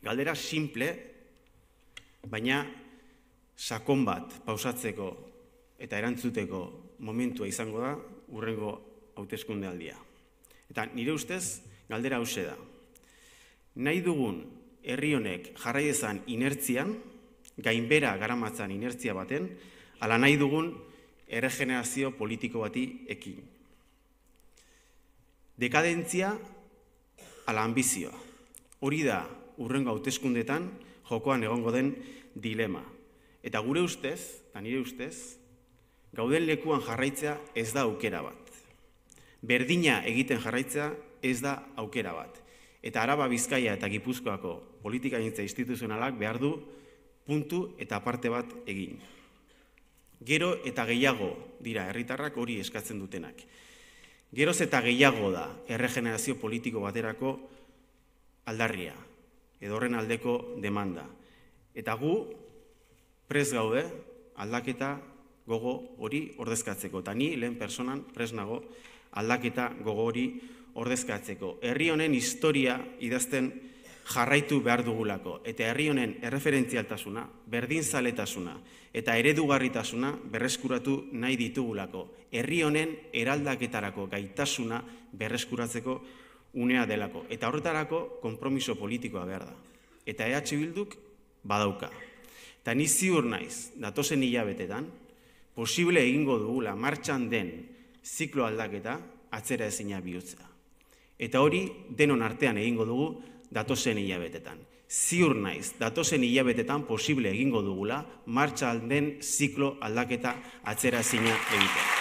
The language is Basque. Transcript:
Galdera simple, baina sakon bat pausatzeko eta erantzuteko momentua izango da urrengo hauteskunde aldia. Eta nire ustez, galdera hause da. Nahi dugun herri honek jarraiezan inertzian, gainbera garamatzan inertzia baten, ala nahi dugun erregenerazio politiko bati ekin. Dekadentzia ala ambizioa. Hori da urrengo hauteskundetan jokoan egongo den dilema. Eta gure ustez, eta nire ustez, gauden lekuan jarraitzea ez da aukera bat. Berdina egiten jarraitzea ez da aukera bat. Eta Araba Bizkaia eta Gipuzkoako politika instituzionalak behar du puntu eta aparte bat egin. Gero eta gehiago dira herritarrak hori eskatzen dutenak. Geroz eta gehiago da erregenerazio politiko baterako aldarria, edo horren aldeko demanda. Eta gu, prez gaude, aldaketa gogo hori ordezkatzeko. Eta ni lehen personan prez nago aldaketa gogo hori ordezkatzeko. Herri honen historia idazten jarraitu behar dugulako. Eta herri honen erreferentzialtasuna, berdinzaletasuna eta eredugarritasuna berreskuratu nahi ditugulako. Herri honen eraldaketarako gaitasuna berreskuratzeko unea delako. Eta horretarako konpromiso politikoa behar da. Eta EH Bilduk badauka. Eta ni ziur naiz, datozen hilabetetan, posible egingo dugula martxan den ziklo aldaketa atzera ezina bihutza. Eta hori denon artean egingo dugu datozen hilabetetan. Ziur naiz, datozen hilabetetan posible egingo dugula martxan den ziklo aldaketa atzera ezina egitea.